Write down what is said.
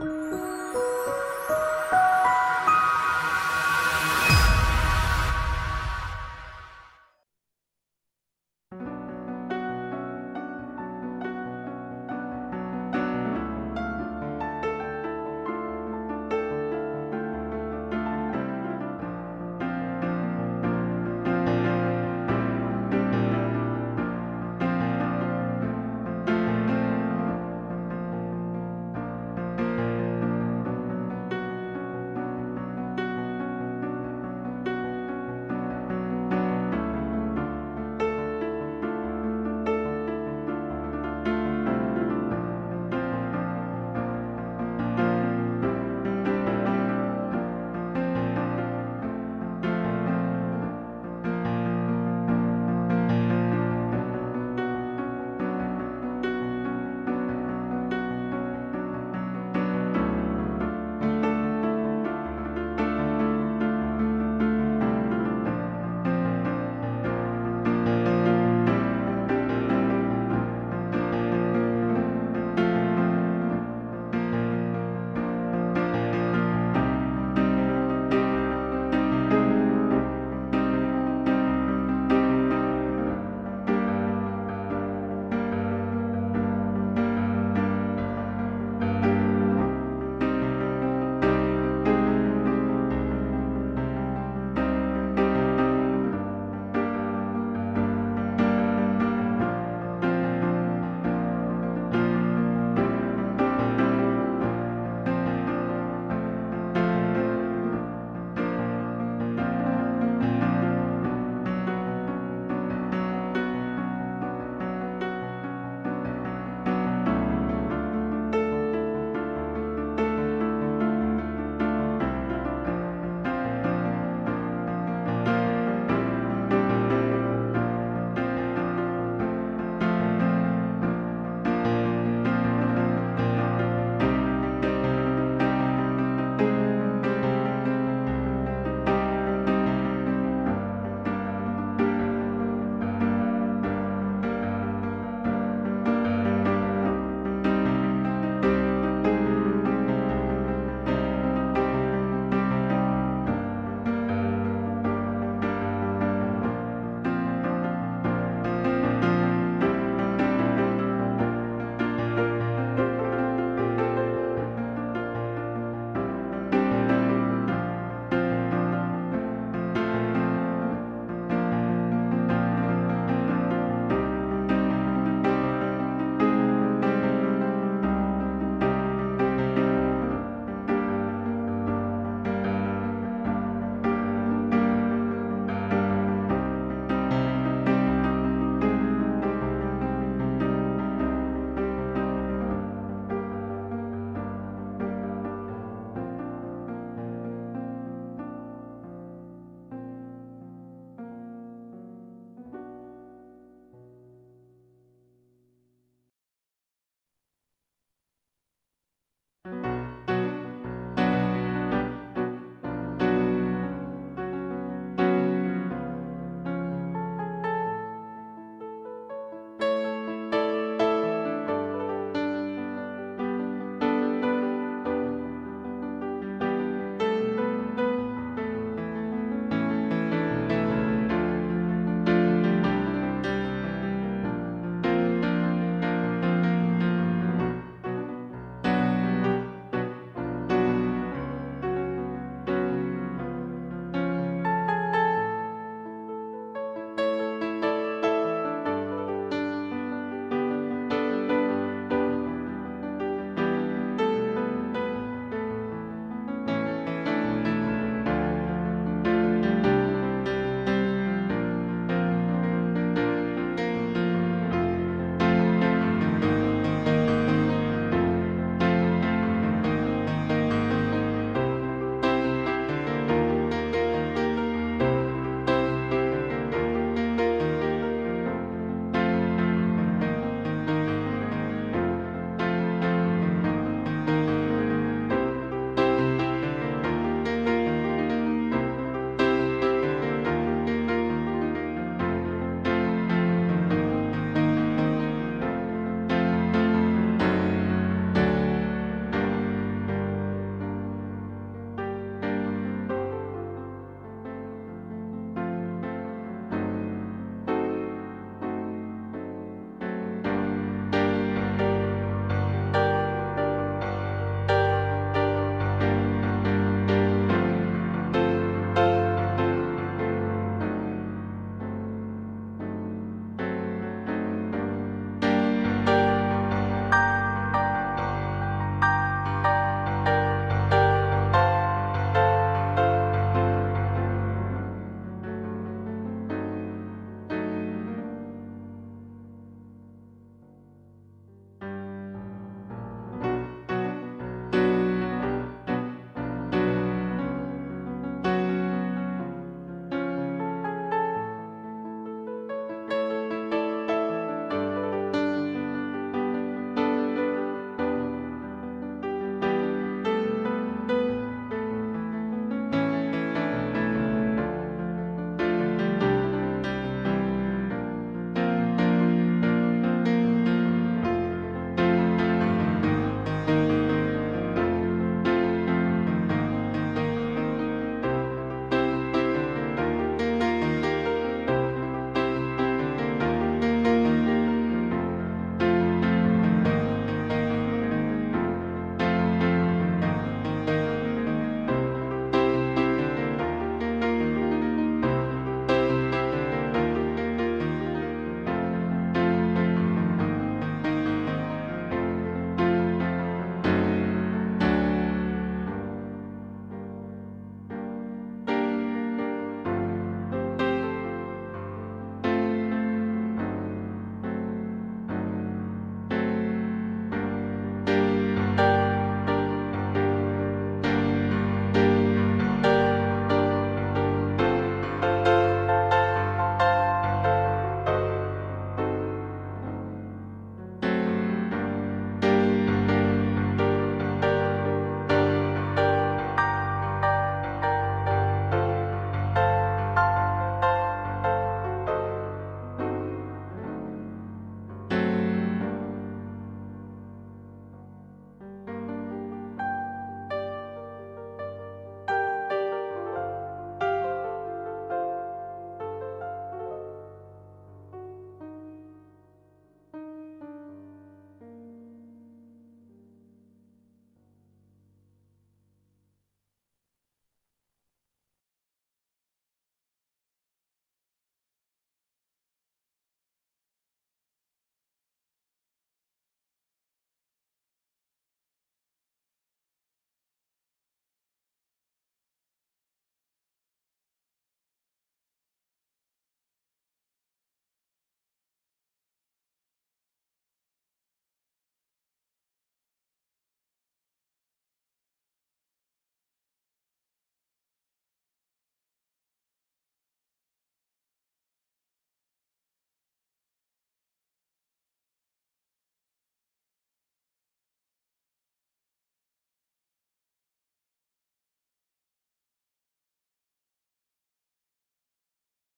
Thank you. you